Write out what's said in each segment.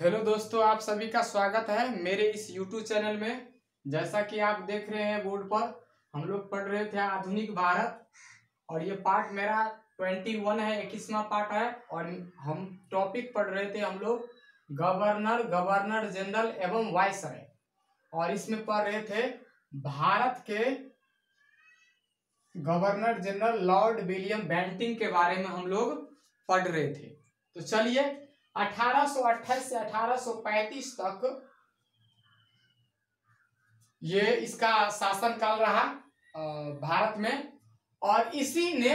Hello दोस्तों, आप सभी का स्वागत है मेरे इस यूट्यूब चैनल में। जैसा कि आप देख रहे हैं बोर्ड पर, हम लोग पढ़ रहे थे आधुनिक भारत, और ये पार्ट मेरा ट्वेंटी वन है, इक्कीसवा पार्ट है, और हम टॉपिक पढ़ रहे थे हम लोग, गवर्नर गवर्नर जनरल एवं वायसराय। और इसमें पढ़ रहे थे, भारत के governor general lord William Bentinck के बारे में हम लोग पढ़ रहे थे। तो चलिए 1828 से 1835 तक ये इसका शासन काल रहा भारत में। और इसी ने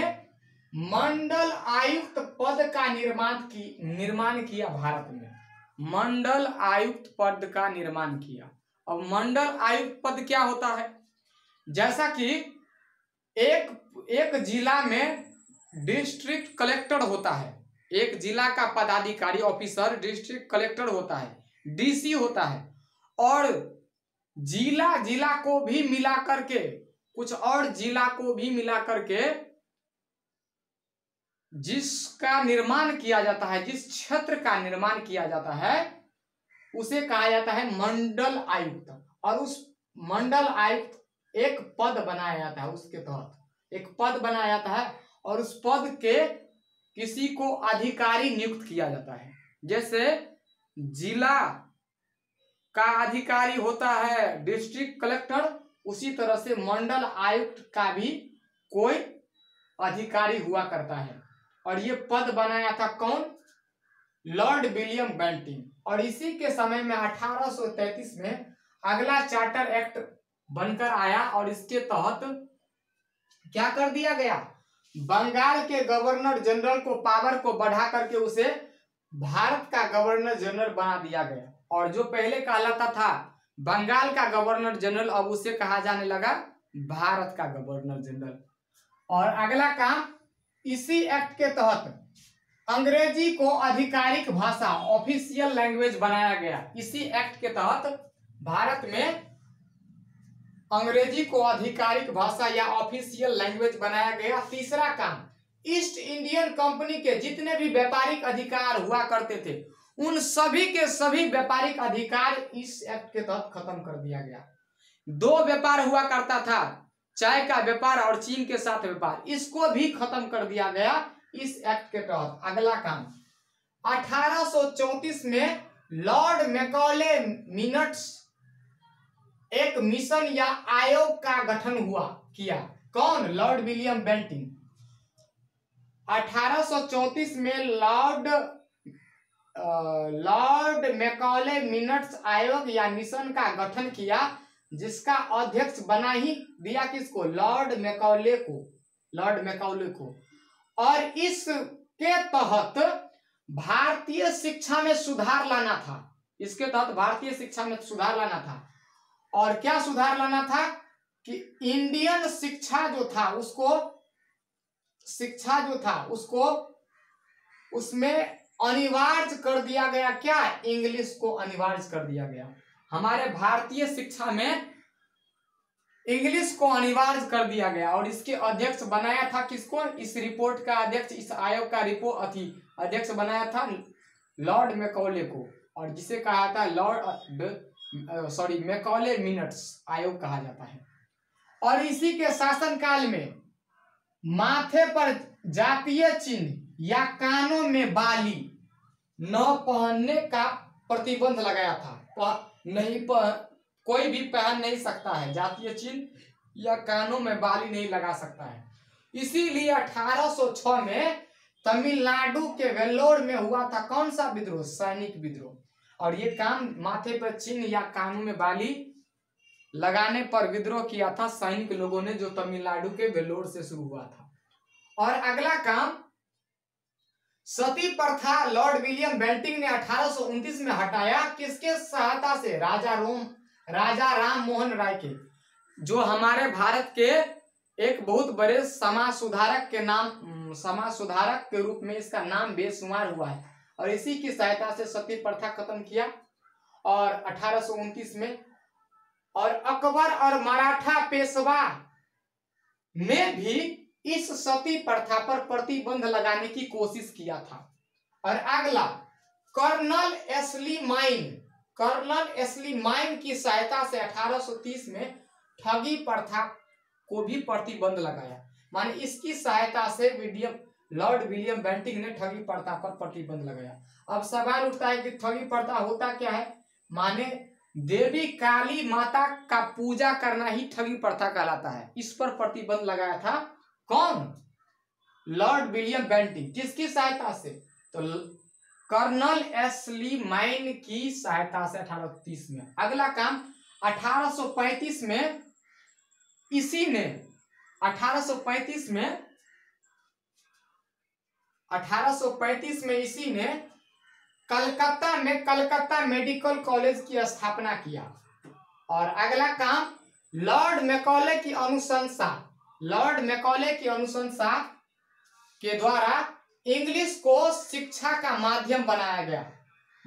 मंडल आयुक्त पद का निर्माण की, निर्माण किया भारत में। मंडल आयुक्त पद का निर्माण किया। अब मंडल आयुक्त पद क्या होता है? जैसा कि एक एक जिला में डिस्ट्रिक्ट कलेक्टर होता है। एक जिला का पदाधिकारी ऑफिसर डिस्ट्रिक्ट कलेक्टर होता है डीसी होता है, और जिला जिला को भी मिला करके, कुछ और जिला को भी मिला करके जिसका निर्माण किया जाता है, जिस क्षेत्र का निर्माण किया जाता है, उसे कहा जाता है मंडल आयुक्त। और उस मंडल आयुक्त एक पद बनाया जाता है उसके तहत, एक पद बनाया जाता है, और उस पद के किसी को अधिकारी नियुक्त किया जाता है। जैसे जिला का अधिकारी होता है, डिस्ट्रिक्ट कलेक्टर, उसी तरह से मंडल आयुक्त का भी कोई अधिकारी हुआ करता है। और ये पद बनाया था कौन? Lord William Bentinck. और इसी के समय में 1833 में अगला चार्टर एक्ट बनकर आया और इसके तहत क्या कर दिया गया? बंगाल के गवर्नर जनरल को पावर को बढ़ा करके उसे भारत का गवर्नर जनरल बना दिया गया। और जो पहले कहलाता था, बंगाल का गवर्नर जनरल, अब उसे कहा जाने लगा भारत का गवर्नर जनरल। और अगला काम, इसी एक्ट के तहत अंग्रेज़ी को आधिकारिक भाषा ऑफिशियल लैंग्वेज बनाया गया। इसी एक्ट के तहत भारत में अंग्रेज़ी को आधिकारिक भाषा या ऑफिशियल लैंग्वेज बनाया गया तीसरा काम। ईस्ट इंडियन कंपनी के जितने भी व्यापारिक अधिकार हुआ करते थे, उन सभी के सभी व्यापारिक अधिकार इस एक्ट के तहत खत्म कर दिया गया। दो व्यापार हुआ करता था, चाय का व्यापार और चीन के साथ व्यापार। इसको भी खत्म कर दिया गया इस एक्ट के तहत। अगला काम। 1834 में लॉर्ड मैकॉले मिनट्स एक मिशन या आयोग का गठन हुआ, किया। कौन? लॉर्ड विलियम बेंटिंग 1834 में लॉर्ड लॉर्ड मैकॉले मिनट्स आयोग या मिशन का गठन किया, जिसका अध्यक्ष बना ही दिया किसको? लॉर्ड मैकॉले को। लॉर्ड मैकॉले को। और इसके तहत भारतीय शिक्षा में सुधार लाना था। इसके तहत भारतीय शिक्षा में सुधार लाना था। और क्या सुधार लाना था कि इंडियन शिक्षा जो था, उसको, शिक्षा जो था, उसको, उसमें अनिवार्य कर दिया गया क्या? इंग्लिश को अनिवार्य कर दिया गया। हमारे भारतीय शिक्षा में इंग्लिश को अनिवार्य कर दिया गया और इसके अध्यक्ष बनाया था किसको? इस रिपोर्ट का अध्यक्ष, इस आयोग का रिपोर्ट अथी अध्यक्ष बनाया था लॉर्ड मैकौले को। और जिसे कहा था लॉर्ड सॉरी मैकॉले मिनट्स आयोग कहा जाता है। और इसी के शासन काल में माथे पर जातीय चिन्ह या कानों में बाली न पहनने का प्रतिबंध लगाया था। पह- नहीं पह, कोई भी पहन नहीं सकता है। जातीय चिन्ह या कानों में बाली नहीं लगा सकता है। इसीलिए 1806 में तमिलनाडु के वेल्लोर में हुआ था कौन सा विद्रोह? सैनिक विद्रोह। और ये काम माथे पर चिन्ह या कानों में बाली लगाने पर विद्रोह किया था सैनिक लोगों ने, जो तमिलनाडु के वेल्लोर से शुरू हुआ था। और अगला काम, सती प्रथा लॉर्ड विलियम बेल्टिंग ने 1829 में हटाया। किसके सहायता से? राजा रोम, राजा राम मोहन राय के, जो हमारे भारत के एक बहुत बड़े समाज सुधारक के नाम, समाज सुधारक के रूप में इसका नाम बेशुमार हुआ है। और इसी की सहायता से सती प्रथा खत्म किया और अठारह में और अकबर और मराठा पेशवा ने भी इस सती प्रथा पर प्रतिबंध लगाने की कोशिश किया था। और अगला, कर्नल एसली माइन, कर्नल एसली माइन की सहायता से 1830 में ठगी प्रथा को भी प्रतिबंध लगाया। माने इसकी सहायता से विलियम लॉर्ड विलियम बेंटिंग ने ठगी प्रथा पर प्रतिबंध लगाया। अब सवाल उठता है कि ठगी प्रथा होता क्या है? माने देवी काली माता का पूजा करना ही ठगी प्रथा कहलाता है। इस पर प्रतिबंध लगाया था कौन? Lord William Bentinck. किसकी सहायता से? तो कर्नल एसली माइन की सहायता से 1830 में। अगला काम 1835 में इसी ने 1835 में 1835 में इसी ने कलकत्ता में कलकत्ता मेडिकल कॉलेज की स्थापना किया। और अगला काम, लॉर्ड मैकॉले की अनुशंसा, लॉर्ड मैकॉले की अनुशंसा के द्वारा इंग्लिश को शिक्षा का माध्यम बनाया गया।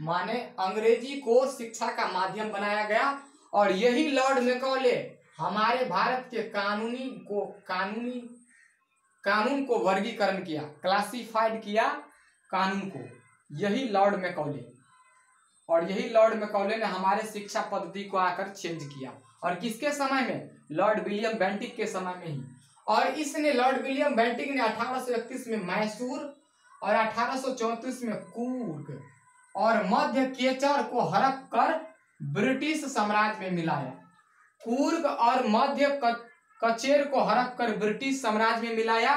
माने अंग्रेज़ी को शिक्षा का माध्यम बनाया गया। और यही लॉर्ड मैकॉले हमारे भारत के कानूनी को, कानूनी कानून को वर्गीकरण किया क्लासिफाइड किया कानून को। यही लॉर्ड मैकॉले और यही लॉर्ड मैकॉले ने हमारे शिक्षा पद्धति को आकर चेंज किया। और किसके समय में? लॉर्ड विलियम बेंटिक के समय में ही। और इसने लॉर्ड विलियम बेंटिक ने 1831 में मैसूर और 1834 में कूर्ग और मध्य केचर को हड़प कर ब्रिटिश साम्राज्य में मिलाया। कूर्ग और मध्य कचेर को हड़प कर ब्रिटिश साम्राज्य में मिलाया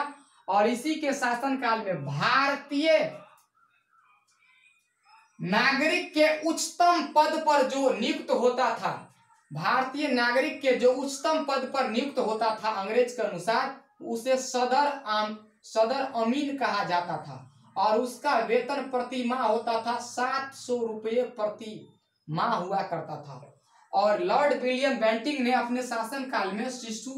और इसी के शासनकाल में भारतीय नागरिक के उच्चतम पद पर जो नियुक्त होता था, भारतीय नागरिक के जो उच्चतम पद पर नियुक्त होता था अंग्रेज़ के अनुसार, उसे सदर आम, सदर अमीन कहा जाता था और उसका वेतन प्रति माह होता था सात सौ रुपये प्रति माह हुआ करता था। और लॉर्ड विलियम बेंटिंग ने अपने शासन काल में शिशु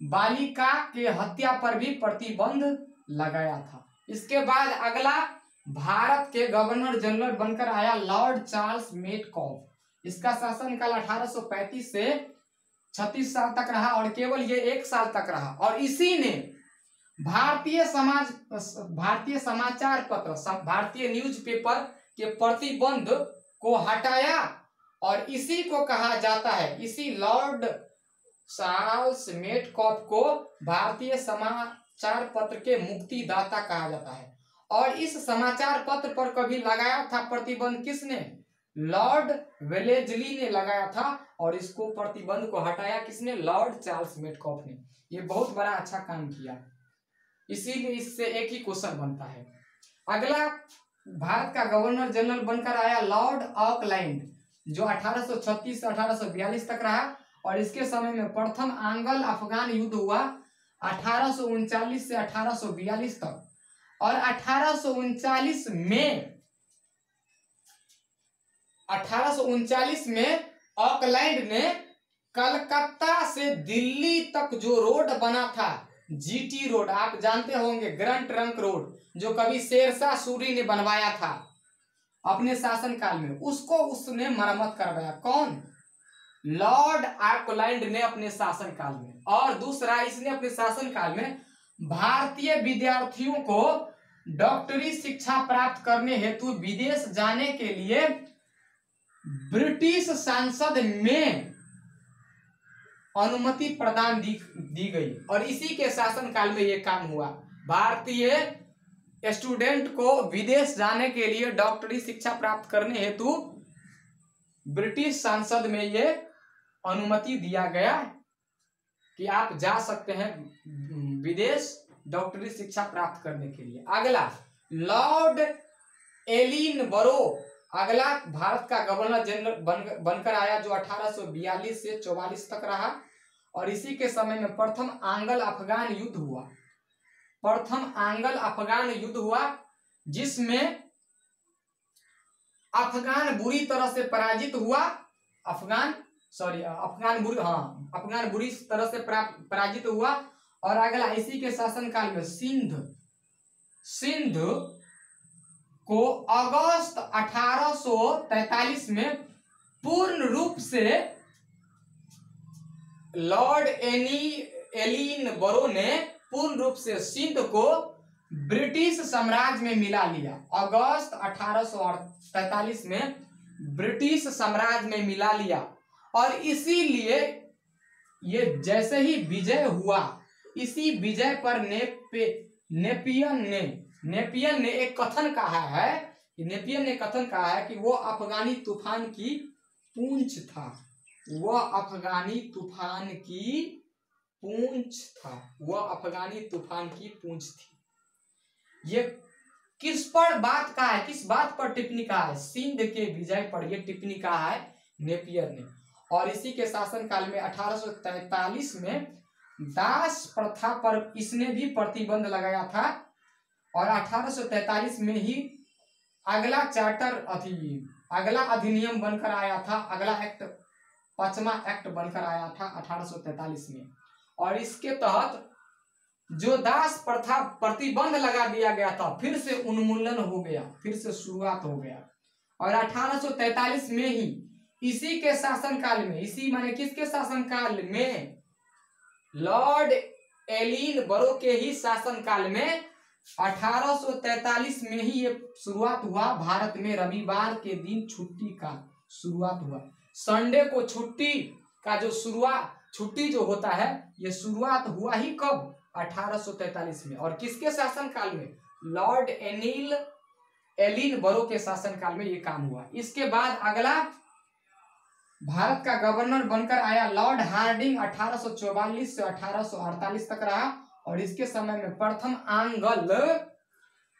बालिका के हत्या पर भी प्रतिबंध लगाया था। इसके बाद अगला, भारत के गवर्नर जनरल बनकर आया लॉर्ड चार्ल्स मेटकॉफ। इसका शासन काल 1835 से 36 साल तक रहा और केवल ये एक साल तक रहा। और इसी ने भारतीय समाज, भारतीय समाचार पत्र, भारतीय न्यूज़पेपर के प्रतिबंध को हटाया। और इसी को कहा जाता है। इसी लॉर्ड चार्ल्स मेटकॉफ को भारतीय समाचार पत्र के मुक्तिदाता कहा जाता है। और इस समाचार पत्र पर कभी लगाया था प्रतिबंध किसने? लॉर्ड वेलेजली ने लगाया था और इसको प्रतिबंध को हटाया किसने? लॉर्ड चार्ल्स मेटकॉफ ने। ये बहुत बड़ा अच्छा काम किया। इसीलिए इससे एक ही क्वेश्चन बनता है। अगला, भारत का गवर्नर जनरल बनकर आया लॉर्ड ऑकलैंड। जो 1836 से 1842 तक रहा और इसके समय में प्रथम आंगल अफगान युद्ध हुआ अठारह से अठारह तक। और अठारह में अठारह में ऑकलैंड ने कलकत्ता से दिल्ली तक जो रोड बना था, जीटी रोड, आप जानते होंगे, ग्रंट ट्रंक रोड, जो कभी शेरशाह सूरी ने बनवाया था। अपने शासन काल में उसको उसने मरम्मत करवाया। कौन? लॉर्ड आर्कलैंड ने अपने शासन काल में। और दूसरा इसने अपने शासन काल में भारतीय विद्यार्थियों को डॉक्टरी शिक्षा प्राप्त करने हेतु विदेश जाने के लिए ब्रिटिश सांसद में अनुमति प्रदान दी, दी गई। और इसी के शासन काल में यह काम हुआ। भारतीय स्टूडेंट को विदेश जाने के लिए डॉक्टरी शिक्षा प्राप्त करने हेतु ब्रिटिश संसद में ये अनुमति दिया गया कि आप जा सकते हैं विदेश डॉक्टरी शिक्षा प्राप्त करने के लिए। अगला, लॉर्ड एलिन बरो, अगला भारत का गवर्नर जनरल बन, बनकर आया जो 1842 से 44 तक रहा और इसी के समय में प्रथम आंगल अफगान युद्ध हुआ। प्रथम आंगल अफगान युद्ध हुआ, जिसमें अफगान बुरी तरह से पराजित हुआ। अफगान सॉरी अफगान बुरी हाँ अफगान बुरी तरह से पराजित हुआ। और अगला, इसी के शासन काल में सिंध सिंध को अगस्त 1843 में पूर्ण रूप से लॉर्ड एनी, एलिन बरो ने पूर्ण रूप से सिंध को ब्रिटिश साम्राज्य में मिला लिया। अगस्त अठारह में ब्रिटिश साम्राज्य में मिला लिया। और इसीलिए ये जैसे ही विजय हुआ, इसी विजय पर नेपे, नेपियन ने नेपियन ने एक कथन कहा है, नेपियन ने कथन कहा है कि वो अफगानी तूफ़ान की पूंछ था। वह अफगानी तूफ़ान की पूंछ था, वह अफगानी तूफ़ान की पूंछ थी। ये किस पर बात का है? किस बात पर टिप्पणी का है? सिंध के विजय पर यह टिप्पणी का है नेपियर ने। और इसी के शासन काल में 1843 में दास प्रथा पर इसने भी प्रतिबंध लगाया था और 1843 में ही अगला चार्टर अथी, अगला अधिनियम बनकर आया था, अगला एक्ट, पांचवा एक्ट बनकर आया था 1843 में। और इसके तहत जो दास प्रथा प्रतिबंध लगा दिया गया था, फिर से उन्मूलन हो गया, फिर से शुरुआत हो गया। और 1843 में ही, इसी के शासन काल में, इसी माने किसके शासन काल में? लॉर्ड एलिन बरो के ही शासन काल में 1843 में ही ये शुरुआत हुआ। भारत में रविवार के दिन छुट्टी का शुरुआत हुआ। संडे को छुट्टी का जो शुरुआत छुट्टी जो होता है, ये शुरुआत हुआ ही कब? 1843 में। और किसके शासन काल में? लॉर्ड एनिल, एलिन बरो के शासन काल में ये काम हुआ। इसके बाद अगला, भारत का गवर्नर बनकर आया लॉर्ड हार्डिंग 1844 से 1848 तक रहा। और इसके समय में प्रथम आंगल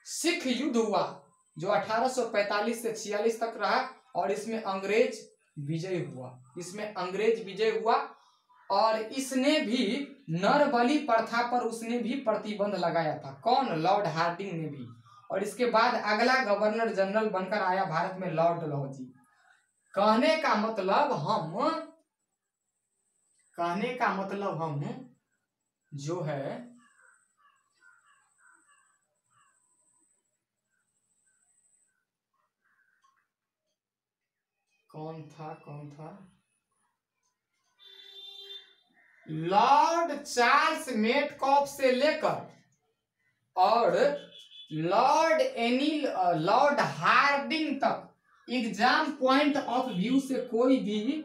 सिख युद्ध हुआ, जो 1845 से 46 तक रहा। और इसमें अंग्रेज़ विजय हुआ। इसमें अंग्रेज़ विजय हुआ। और इसने भी नरबली प्रथा पर उसने भी प्रतिबंध लगाया था। कौन? लॉर्ड हार्डिंग ने भी। और इसके बाद अगला गवर्नर जनरल बनकर आया भारत में, लॉर्ड डलहौजी कहने का मतलब हम, कहने का मतलब हम जो है, कौन था कौन था? लॉर्ड चार्ल्स मेटकॉप से लेकर और लॉर्ड एनिल, लॉर्ड हार्डिंग तक, एग्ज़ाम पॉइंट ऑफ़ व्यू से कोई भी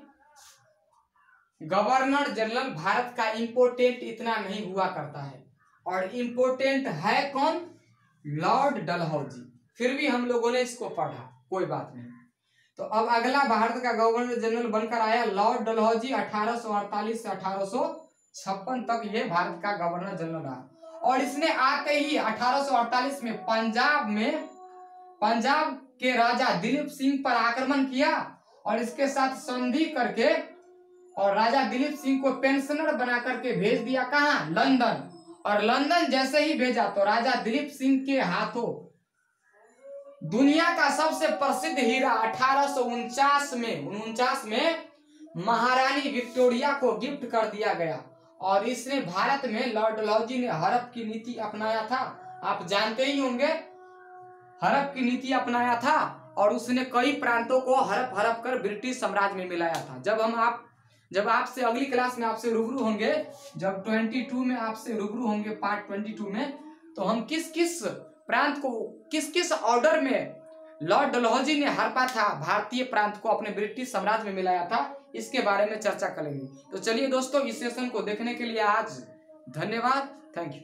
गवर्नर जनरल भारत का इंपोर्टेंट इतना नहीं हुआ करता है। और इंपोर्टेंट है कौन? Lord Dalhousie. फिर भी हम लोगों ने इसको पढ़ा, कोई बात नहीं। तो अब अगला भारत का गवर्नर जनरल बनकर आया लॉर्ड डलहौजी 1848 से 1856 तक ये भारत का गवर्नर जनरल रहा। और इसने आते ही 1848 में पंजाब में, पंजाब के राजा दिलीप सिंह पर आक्रमण किया और इसके साथ संधि करके और राजा दिलीप सिंह को पेंशनर बना करके भेज दिया कहा? लंदन। और लंदन जैसे ही भेजा तो राजा दिलीप सिंह के हाथों दुनिया का सबसे प्रसिद्ध हीरा अठारह में, उनचास में महारानी विक्टोरिया को गिफ्ट कर दिया गया। और इसने भारत में लॉर्ड लॉजी ने हड़प की नीति अपनाया था। आप जानते ही होंगे हड़प की नीति अपनाया था और उसने कई प्रांतों को हड़प हड़प कर ब्रिटिश साम्राज्य में मिलाया था। जब हम आप, जब आपसे अगली क्लास में आपसे रूबरू होंगे, जब 22 में आपसे रूबरू होंगे, पार्ट 22 में तो हम किस किस प्रांत को किस किस ऑर्डर में? लॉर्ड डलहौजी ने हरपा था, भारतीय प्रांत को अपने ब्रिटिश साम्राज्य में मिलाया था, इसके बारे में चर्चा करेंगे। तो चलिए दोस्तों, इस सेशन को देखने के लिए आज धन्यवाद। Thank you